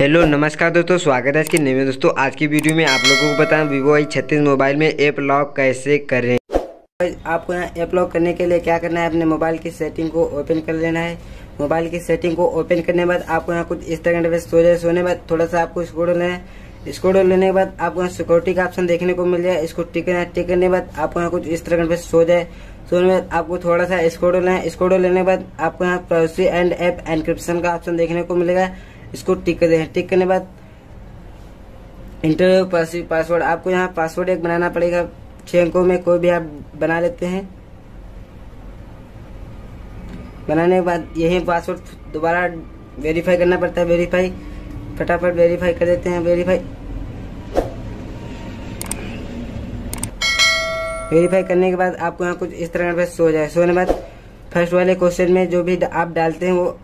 Hello, नमस्कार दोस्तों, स्वागत है आज की नई में। दोस्तों, आज की वीडियो में आप लोगों को बताएँ वीवो आई छत्तीस मोबाइल में ऐप लॉक कैसे करें? आपको यहाँ ऐप लॉक करने के लिए क्या करना है? अपने मोबाइल की सेटिंग को ओपन कर लेना है। मोबाइल की सेटिंग को ओपन करने के बाद आपको यहाँ कुछ इस तरह का सो जाए सोने बाद थोड़ा सा आपको स्कोर लेना है। स्कोर लेने के बाद आपको यहाँ सिक्योरिटी का ऑप्शन देखने को मिल जाए। इसको टिक करना टिक करने के बाद आपको यहाँ कुछ इस तरह का सो जाए। सोने में आपको थोड़ा सा स्कोर लेना है। स्कोर लेने के बाद आपको यहाँ प्राइवेसी एंड ऐप एनक्रिप्शन का ऑप्शन देखने को मिलेगा। इसको टिक कर दें। टिक करने बाद इंटर पासवर्ड आपको यहाँ पासवर्ड एक बनाना पड़ेगा। छह अंकों में कोई भी आप बना लेते हैं। बनाने के बाद यही पासवर्ड दोबारा वेरीफाई करना पड़ता है। वेरीफाई फटाफट वेरीफाई कर देते हैं। वेरीफाई वेरीफाई करने के बाद आपको यहाँ कुछ इस तरह का सो जाए। सोने बाद फ़र्स्ट वाले क्वेश्चन में जो भी आप डालते हैं वो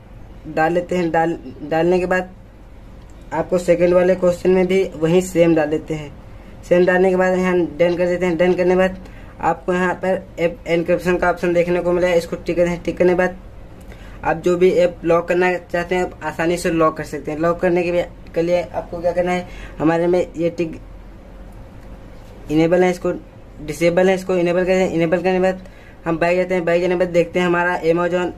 डाल लेते हैं। डाल, डालने के बाद आपको सेकंड वाले क्वेश्चन में भी वही सेम डाल देते हैं। सेम डालने के बाद यहाँ डन कर देते हैं। डन करने के बाद आपको यहाँ पर ऐप एनक्रिप्शन का ऑप्शन देखने को मिला है। इसको टिक करते हैं। टिक करने के बाद आप जो भी ऐप लॉक करना चाहते हैं, आप आसानी से लॉक कर सकते हैं। लॉक करने के लिए आपको क्या करना है? हमारे में ये टिक इनेबल है। इसको डिसेबल है। इसको इनेबल करें इनेबल करने के बाद हम बाइक जाते हैं। बाइक जाने के बाद देखते हैं हमारा अमेजोन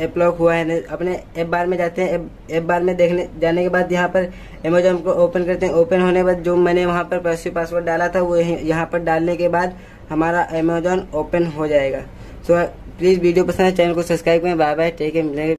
ऐप लॉक हुआ है। अपने ऐप बार में जाते हैं। ऐप बार में देखने जाने के बाद यहाँ पर अमेजोन को ओपन करते हैं। ओपन होने के बाद जो मैंने वहाँ पर पैसिव पासवर्ड डाला था, वो यहाँ पर डालने के बाद हमारा अमेजोन ओपन हो जाएगा। सो प्लीज़ वीडियो पसंद है, चैनल को सब्सक्राइब करें। बाय बाय टेक मिलेंगे।